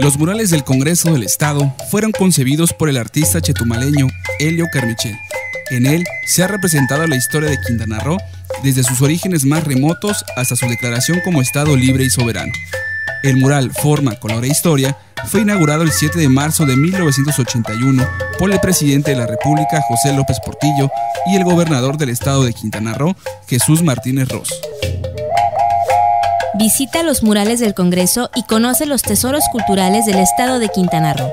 Los murales del Congreso del Estado fueron concebidos por el artista chetumaleño Helio Carmichel. En él se ha representado la historia de Quintana Roo desde sus orígenes más remotos hasta su declaración como Estado libre y soberano. El mural Forma, Color e Historia fue inaugurado el 7 de marzo de 1981 por el presidente de la República José López Portillo y el gobernador del estado de Quintana Roo, Jesús Martínez Ross. Visita los murales del Congreso y conoce los tesoros culturales del estado de Quintana Roo.